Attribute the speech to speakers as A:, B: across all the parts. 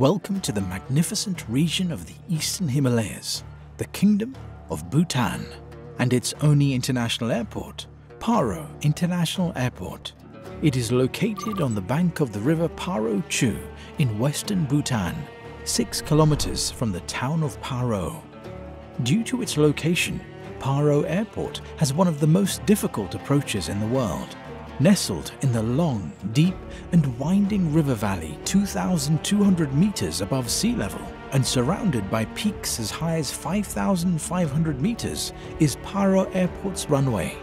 A: Welcome to the magnificent region of the Eastern Himalayas, the Kingdom of Bhutan, and its only international airport, Paro International Airport. It is located on the bank of the river Paro Chu in western Bhutan, 6 kilometers from the town of Paro. Due to its location, Paro Airport has one of the most difficult approaches in the world. Nestled in the long, deep and winding river valley 2,200 meters above sea level and surrounded by peaks as high as 5,500 meters is Paro Airport's runway.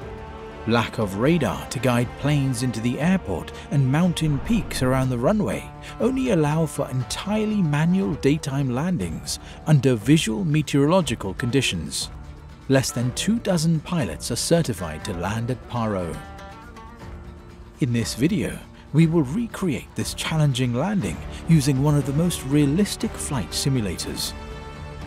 A: Lack of radar to guide planes into the airport and mountain peaks around the runway only allow for entirely manual daytime landings under visual meteorological conditions. Less than two dozen pilots are certified to land at Paro. In this video, we will recreate this challenging landing using one of the most realistic flight simulators.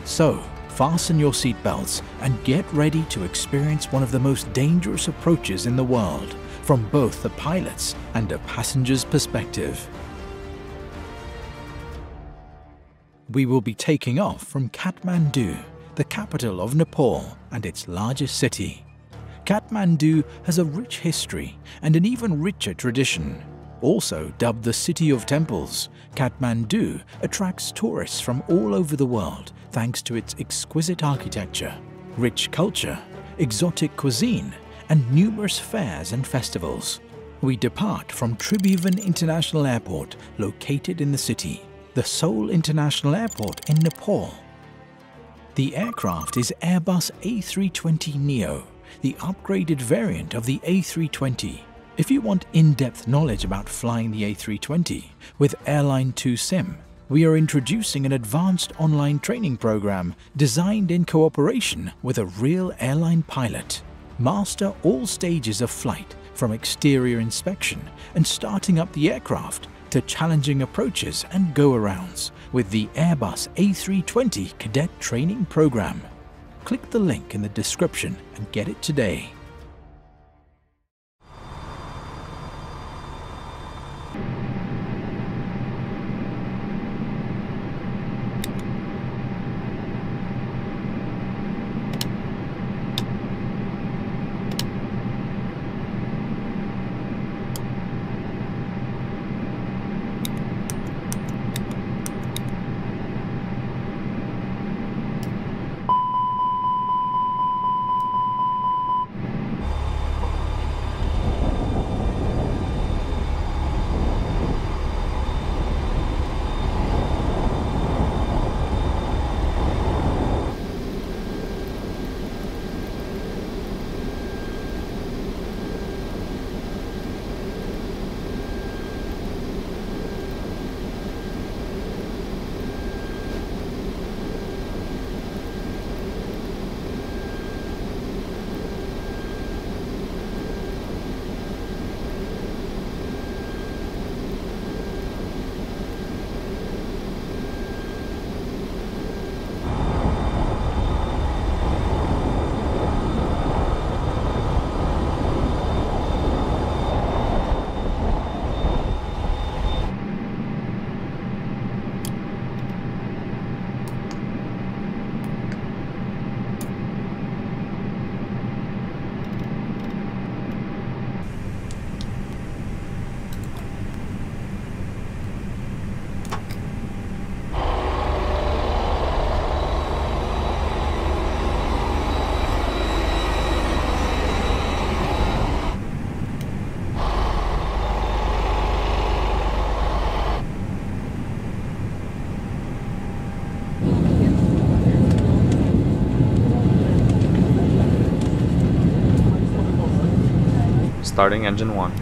A: So, fasten your seatbelts and get ready to experience one of the most dangerous approaches in the world from both the pilot's and a passenger's perspective. We will be taking off from Kathmandu, the capital of Nepal and its largest city. Kathmandu has a rich history and an even richer tradition. Also dubbed the City of Temples, Kathmandu attracts tourists from all over the world thanks to its exquisite architecture, rich culture, exotic cuisine, and numerous fairs and festivals. We depart from Tribhuvan International Airport, located in the city, the sole international airport in Nepal. The aircraft is Airbus A320neo, the upgraded variant of the A320. If you want in-depth knowledge about flying the A320 with Airline 2 Sim, we are introducing an advanced online training program designed in cooperation with a real airline pilot. Master all stages of flight from exterior inspection and starting up the aircraft to challenging approaches and go-arounds with the Airbus A320 Cadet Training Program click the link in the description and get it today.
B: Starting engine 1.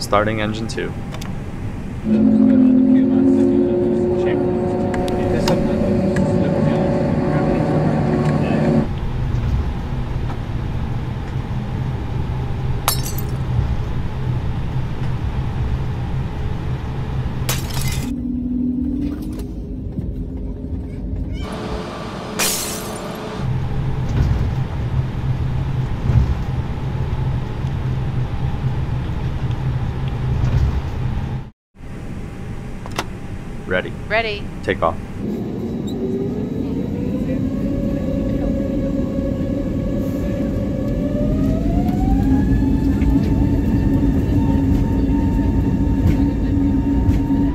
B: Starting engine 2. ready.
C: Ready.
B: Take off.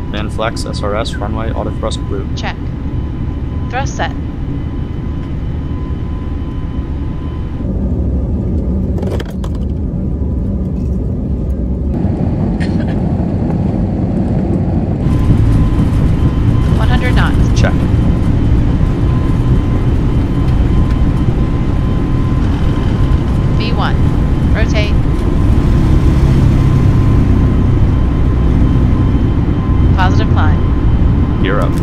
B: Manflex SRS runway auto thrust blue.
C: Check. Thrust set. One hundred knots.
B: Check.
C: V one. Rotate. Positive climb.
B: You're up.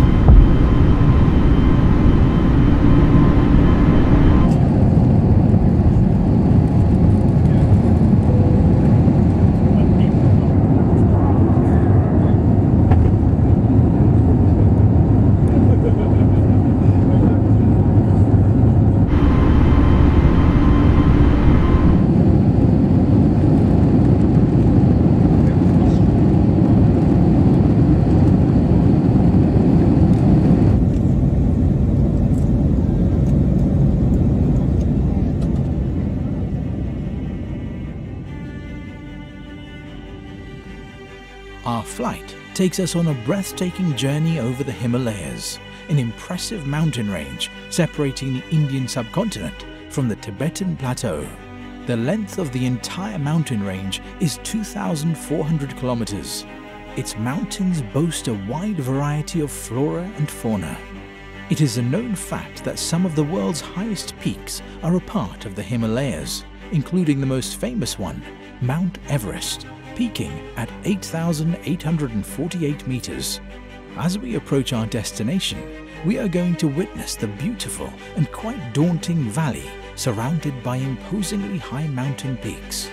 A: Our flight takes us on a breathtaking journey over the Himalayas, an impressive mountain range separating the Indian subcontinent from the Tibetan Plateau. The length of the entire mountain range is 2,400 kilometers. Its mountains boast a wide variety of flora and fauna. It is a known fact that some of the world's highest peaks are a part of the Himalayas, including the most famous one, Mount Everest, peaking at 8,848 meters. As we approach our destination, we are going to witness the beautiful and quite daunting valley surrounded by imposingly high mountain peaks.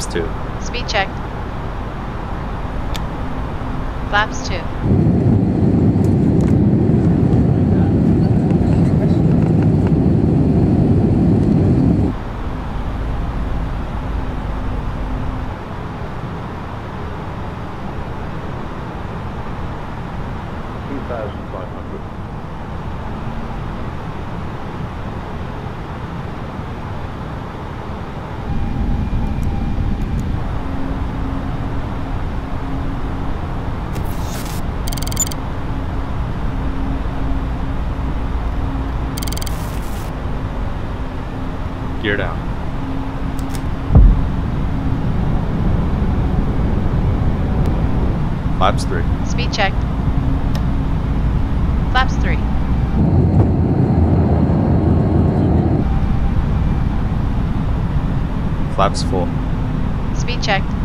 B: Flaps 2.
C: Speed check. Flaps
B: 2. Flaps 3.
C: Speed check. Flaps three.
B: Flaps 4.
C: Speed check.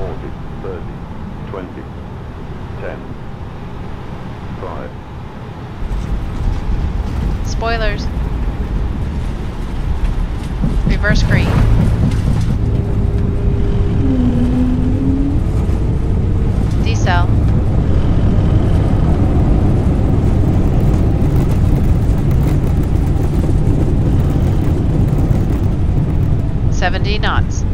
C: 40, 30, 20, 10, 5. Spoilers. Reverse creep. Decel. Seventy knots.